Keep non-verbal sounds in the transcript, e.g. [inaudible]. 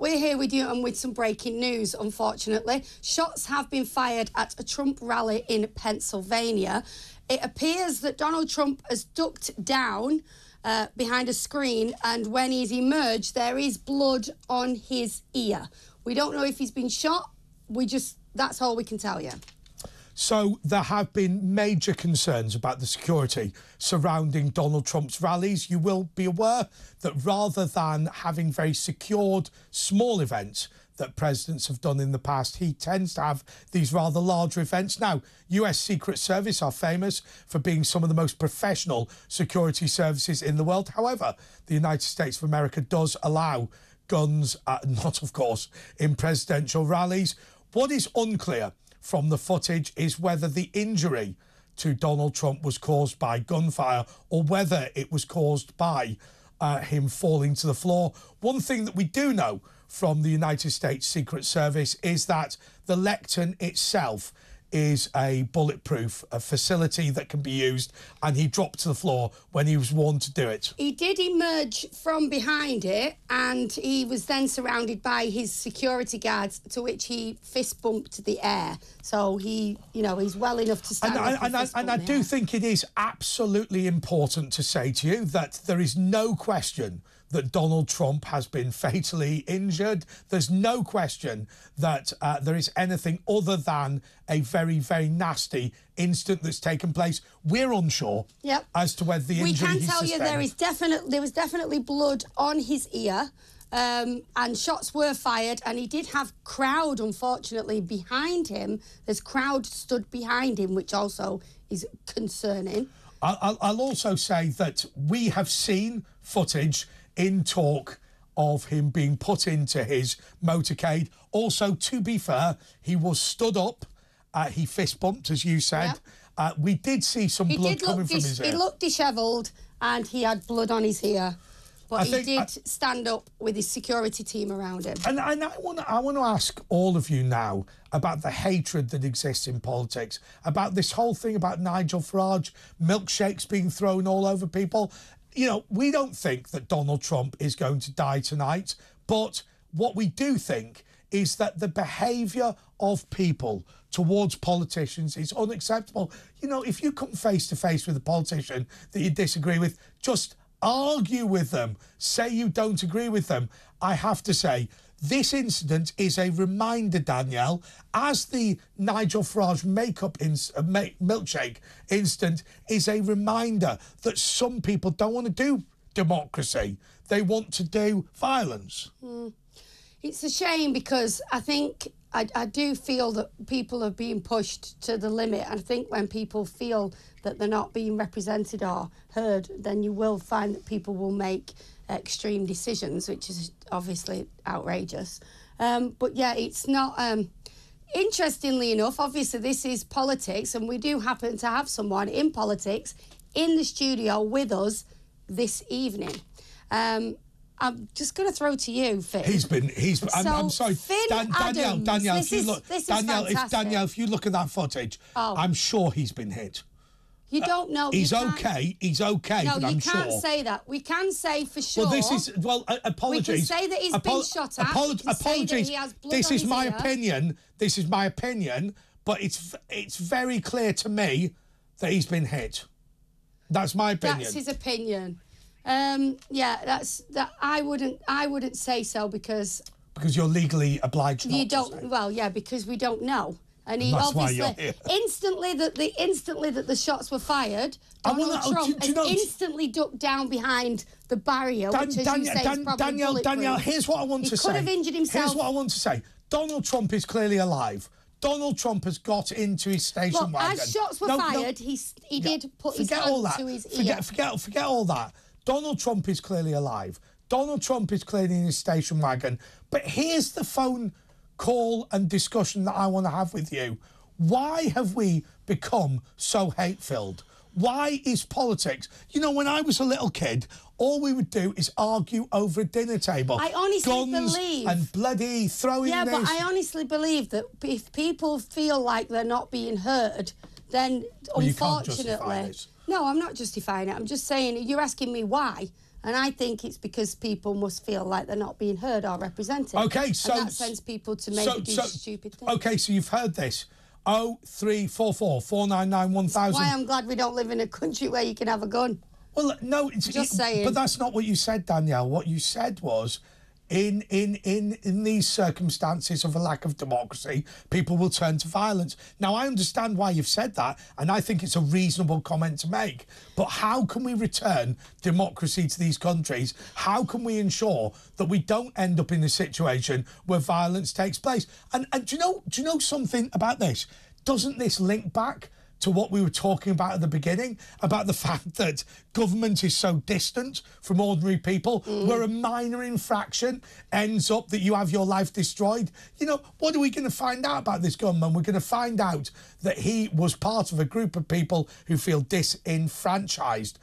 we're here with you and with some breaking news, unfortunately. Shots have been fired at a Trump rally in Pennsylvania. It appears that Donald Trump has ducked down uh, behind a screen, and when he's emerged, there is blood on his ear. We don't know if he's been shot. We just, that's all we can tell you. So there have been major concerns about the security surrounding Donald Trump's rallies. You will be aware that rather than having very secured small events that presidents have done in the past, he tends to have these rather larger events. Now, US Secret Service are famous for being some of the most professional security services in the world. However, the United States of America does allow guns, uh, [laughs] not of course, in presidential rallies. What is unclear from the footage is whether the injury to Donald Trump was caused by gunfire or whether it was caused by uh, him falling to the floor. One thing that we do know from the United States Secret Service is that the lectern itself is a bulletproof a facility that can be used and he dropped to the floor when he was warned to do it. He did emerge from behind it and he was then surrounded by his security guards to which he fist bumped the air. So he, you know, he's well enough to stand and I, and I, and I do air. think it is absolutely important to say to you that there is no question that Donald Trump has been fatally injured. There's no question that uh, there is anything other than a very, very nasty incident that's taken place. We're unsure yep. as to whether the we injury can he tell you there is definitely there was definitely blood on his ear. Um, and shots were fired, and he did have crowd, unfortunately, behind him. There's crowd stood behind him, which also is concerning. I'll- I'll also say that we have seen footage in talk of him being put into his motorcade. Also, to be fair, he was stood up. Uh, he fist bumped, as you said. Yep. Uh, we did see some He blood coming from his his he looked dishevelled, and he had blood on his ear. But I he did I- stand up with his security team around him. And, and I want I want to ask all of you now about the hatred that exists in politics, about this whole thing about Nigel Farage, milkshakes being thrown all over people. You know, we don't think that Donald Trump is going to die tonight, but what we do think is that the behaviour of people towards politicians is unacceptable. You know, if you come face to face with a politician that you disagree with, just argue with them, say you don't agree with them. I have to say, this incident is a reminder, Danielle, as the Nigel Farage makeup ins- uh, ma- milkshake incident is a reminder that some people don't want to do democracy. They want to do violence. It's a shame because I think I, I do feel that people are being pushed to the limit. And I think when people feel that they're not being represented or heard, then you will find that people will make extreme decisions, which is obviously outrageous. Um, but yeah, it's not. Um, interestingly enough, obviously, this is politics, and we do happen to have someone in politics in the studio with us this evening. Um, I'm just going to throw to you, Finn. He's been. He's. I'm, So, I'm sorry, Finn Dan, Danielle. Adams, Danielle, if you is- look, Danielle, if. Danielle, if you look at that footage, Oh. I'm sure he's been hit. You don't know. you He's okay. He's okay, No, but you I'm can't sure. say that. We can say for sure. Well, this is well. Uh, apologies. say that he's been shot at. apolo- We can apologies. he has blood this is my ear. opinion. This is my opinion. But it's it's very clear to me that he's been hit. That's my opinion. That's his opinion. Um, yeah, that's that. I wouldn't. I wouldn't say so because because you're legally obliged. you don't. Well, yeah, because we don't know. And he That's why obviously you're here. instantly that the instantly that the shots were fired, Donald wanna- oh, Trump do- do know- instantly ducked down behind the barrier, Dan- which, as Dan- you say, Dan- is probably Danielle. Danielle, here's what I want he to could say. have injured himself. Here's what I want to say. Donald Trump is clearly alive. Donald Trump has got into his station Look, wagon. as shots were No, no, fired, he he Yeah, did put his forget hand all that. to his forget, ear. Forget, forget all that. Donald Trump is clearly alive. Donald Trump is clearly in his station wagon. But here's the phone call and discussion that I want to have with you. Why have we become so hate filled? Why is politics? You know, when I was a little kid, all we would do is argue over a dinner table. I honestly Guns believe- and bloody throwing Yeah, but. I honestly believe that if people feel like they're not being heard, then Well, you can't justify unfortunately. No, I'm not justifying it. I'm just saying you're asking me why. And I think it's because people must feel like they're not being heard or represented. Okay, so and that sends people to maybe do stupid things. Okay, so you've heard this. Oh three four four four nine nine one thousand. Why I'm glad we don't live in a country where you can have a gun. Well, no, it's Just it- saying. But that's not what you said, Danielle. What you said was. In, in in in these circumstances of a lack of democracy, people will turn to violence. Now I understand why you've said that, and I think it's a reasonable comment to make. But how can we return democracy to these countries? How can we ensure that we don't end up in a situation where violence takes place? And and do you know do you know something about this? Doesn't this link back to what we were talking about at the beginning about the fact that government is so distant from ordinary people, mm. where a minor infraction ends up that you have your life destroyed. You know, what are we going to find out about this gunman? We're going to find out that he was part of a group of people who feel disenfranchised.